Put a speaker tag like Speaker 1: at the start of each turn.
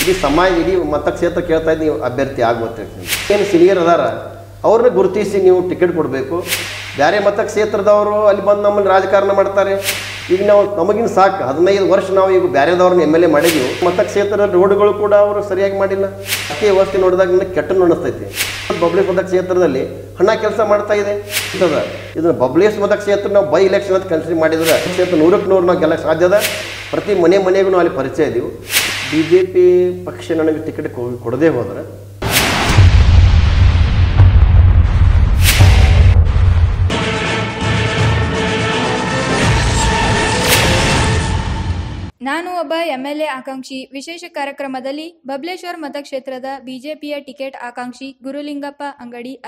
Speaker 1: ಇಡೀ ಸಮಾಜ, ಇಡೀ ಮತಕ್ಷೇತ್ರ ಕೇಳ್ತಾ ಇದ್ದು ನೀವು ಅಭ್ಯರ್ಥಿ ಆಗುವಂತ ಏನು ಸಿನಿಯರ್ ಅದಾರ, ಅವ್ರನ್ನ ಗುರುತಿಸಿ ನೀವು ಟಿಕೆಟ್ ಕೊಡಬೇಕು. ಬೇರೆ ಮತಕ್ಷೇತ್ರದವರು ಅಲ್ಲಿ ಬಂದು ನಮ್ಮನ್ನು ರಾಜಕಾರಣ ಮಾಡ್ತಾರೆ. ಈಗ ನಾವು, ನಮಗಿನ ಸಾಕು, ಹದಿನೈದು ವರ್ಷ ನಾವು ಈಗ ಬೇರೆದವ್ರನ್ನ ಎಂ ಎಲ್ ಎ ಮಾಡಿದ್ವಿ. ಮತಕ್ಷೇತ್ರದ ರೋಡ್ಗಳು ಕೂಡ ಅವರು ಸರಿಯಾಗಿ ಮಾಡಿಲ್ಲ. ಅಕ್ಕಿ ವ್ಯವಸ್ಥೆ ನೋಡಿದಾಗ ಕೆಟ್ಟ ಅನಿಸ್ತೈತಿ. ಬಬ್ಲೇಶ್ ಮತಕ್ಷೇತ್ರದಲ್ಲಿ ಹಣ ಕೆಲಸ ಮಾಡ್ತಾ ಇದೆ. ಇದನ್ನ ಬಬ್ಲೇಶ್ ಮತಕ್ಷೇತ್ರ ನಾವು ಬೈ ಇಲೆಕ್ಷನ್ ಅಂತ ಕನ್ಸಿಡರ್ ಮಾಡಿದ್ರೆ ಕ್ಷೇತ್ರ ನೂರಕ್ಕೆ ನೂರು ನಾವು ಗೆಲ್ಲಕ್ಕೆ ಸಾಧ್ಯದ ಪ್ರತಿ ಮನೆ ಮನೆಗೂ ಅಲ್ಲಿ ಪರಿಚಯ ಇದೀವಿ. ಬಿ ಜೆ ಪಕ್ಷ ನನಗೆ ಟಿಕೆಟ್ ಕೊಡದೇ ಹೋದರೆ?
Speaker 2: ನಾನು ಒಬ್ಬ ಎಂಎಲ್ಎ ಆಕಾಂಕ್ಷಿ. ವಿಶೇಷ ಕಾರ್ಯಕ್ರಮದಲ್ಲಿ ಬಬ್ಲೇಶ್ವರ್ ಮತಕ್ಷೇತ್ರದ ಬಿಜೆಪಿಯ ಟಿಕೆಟ್ ಆಕಾಂಕ್ಷಿ ಗುರುಲಿಂಗಪ್ಪ ಅಂಗಡಿ